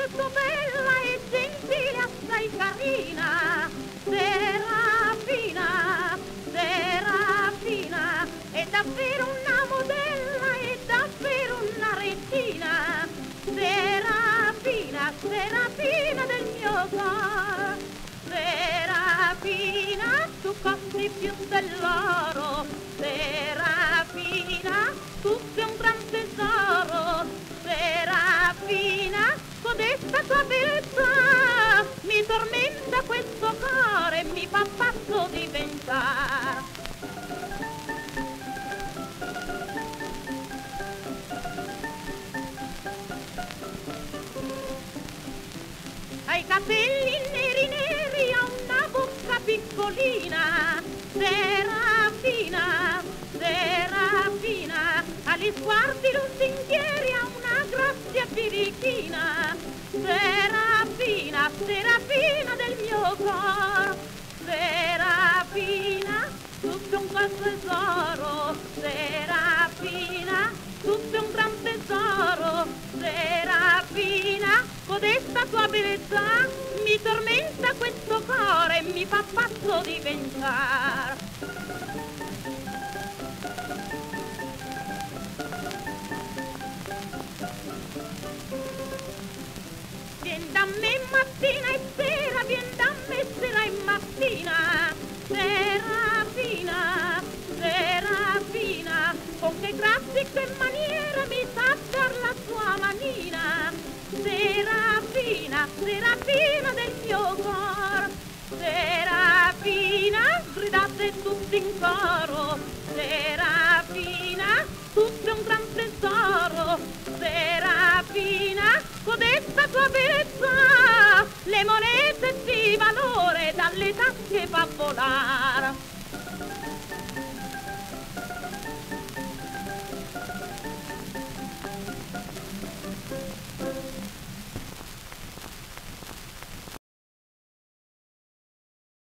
molto bella e gentile, assai carina, Serafina, Serafina, è davvero una modella, è davvero una regina, Serafina, Serafina del mio cuore, Serafina, tu costi più dell'oro, capelli neri neri, ha una bocca piccolina, Serafina, Serafina, ha gli sguardi lusinghieri, ha una grazia birichina, Serafina, Serafina del mio cor, Serafina, tutto un gran tesoro, Serafina, tutto un gran tesoro, Serafina, codesta tua bellezza tormenta questo cuore e mi fa pazzo diventare. Serafina, Serafina del mio cor, Serafina, gridate tutti in coro, Serafina, tutto è un gran tesoro, Serafina, codesta tua bellezza, le monete di valore dalle tasche fa volare.